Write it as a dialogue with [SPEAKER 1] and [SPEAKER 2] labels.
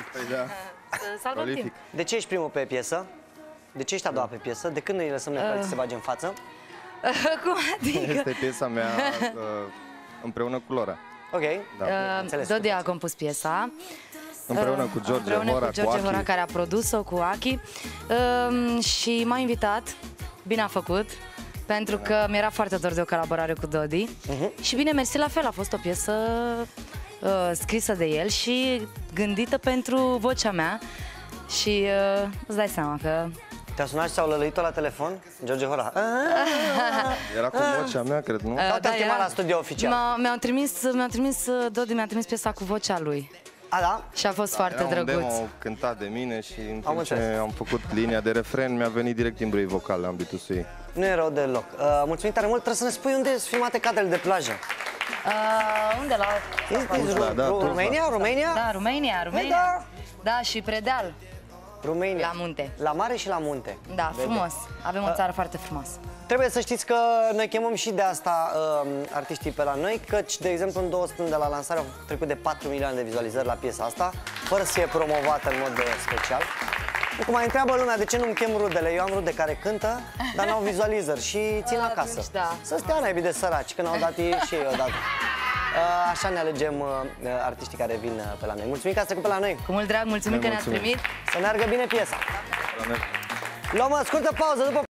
[SPEAKER 1] Păi da,
[SPEAKER 2] Să salvăm timp.
[SPEAKER 1] prolific.
[SPEAKER 3] De ce ești primul pe piesă? De ce ești a doua pe piesă? De când îi lăsăm
[SPEAKER 2] Uh.
[SPEAKER 3] uh. să se bage în față?
[SPEAKER 2] Cum adică?
[SPEAKER 1] Este piesa mea uh, împreună cu Lora.
[SPEAKER 3] Ok,
[SPEAKER 1] Da.
[SPEAKER 2] Uh,
[SPEAKER 3] înțeles.
[SPEAKER 2] Dodi a compus piesa.
[SPEAKER 1] Împreună cu George
[SPEAKER 2] împreună
[SPEAKER 1] Hora,
[SPEAKER 2] cu George
[SPEAKER 1] cu
[SPEAKER 2] Hora,
[SPEAKER 1] Aki.
[SPEAKER 2] care a produs-o cu Aki. Um, și m-a invitat, bine a făcut, pentru că mi-era foarte dor de o colaborare cu Dodi.
[SPEAKER 3] Mhm.
[SPEAKER 2] Și bine, mersi la fel, a fost o piesă uh, scrisă de el și gândită pentru vocea mea. Și uh, îți dai seama că
[SPEAKER 3] Te-a sunat și ți-au lălăit-o la telefon? George Hora. Ah,
[SPEAKER 1] Era cu vocea mea, cred, nu?
[SPEAKER 2] Uh,
[SPEAKER 3] Sau te-a
[SPEAKER 2] da,
[SPEAKER 3] chemat
[SPEAKER 2] era-
[SPEAKER 3] la studio oficial?
[SPEAKER 2] m-a- Mi-au trimis, mi-au trimis, uh, Dodi mi-a trimis piesa cu vocea lui.
[SPEAKER 3] A, da?
[SPEAKER 2] Și a fost foarte
[SPEAKER 1] Era un
[SPEAKER 2] drăguț.
[SPEAKER 1] demo cântat de mine și în timp ce
[SPEAKER 3] înțeles.
[SPEAKER 1] am făcut linia de refren, mi-a venit direct timbrul vocal, am ei.
[SPEAKER 3] Nu e rău deloc. Uh, mulțumim tare mult. Trebuie să ne spui unde sunt filmate cadrele de plajă.
[SPEAKER 2] Uh, unde la...
[SPEAKER 3] Is- is
[SPEAKER 1] Tuzla,
[SPEAKER 3] Ru-
[SPEAKER 1] da,
[SPEAKER 3] Ru-
[SPEAKER 1] Tuzla.
[SPEAKER 3] România? România?
[SPEAKER 2] Da, România, România.
[SPEAKER 3] da.
[SPEAKER 2] Da, și Predeal.
[SPEAKER 3] România.
[SPEAKER 2] La munte.
[SPEAKER 3] La mare și la munte.
[SPEAKER 2] Da,
[SPEAKER 3] Vede.
[SPEAKER 2] frumos. Avem o țară foarte frumoasă.
[SPEAKER 3] Trebuie să știți că noi chemăm și de asta uh, artiștii pe la noi, căci, de exemplu, în două săptămâni de la lansare au trecut de 4 milioane de vizualizări la piesa asta, fără să fie promovată în mod uh, special. Acum mai întreabă lumea de ce nu-mi chem rudele. Eu am rude care cântă, dar n-au vizualizări și țin
[SPEAKER 2] Ah,
[SPEAKER 3] acasă.
[SPEAKER 2] atunci da.
[SPEAKER 3] Să stea naibii de săraci, când au dat ei și ei odată. Uh, așa ne alegem uh, uh, artiștii care vin uh, pe la noi. Mulțumim că ați trecut pe la noi.
[SPEAKER 2] Cu mult drag, mulțumim
[SPEAKER 1] Noi
[SPEAKER 2] că ne-ați
[SPEAKER 1] mulțumim.
[SPEAKER 2] primit.
[SPEAKER 3] Să meargă bine piesa.
[SPEAKER 1] La mea.
[SPEAKER 3] Luăm o scurtă pauză după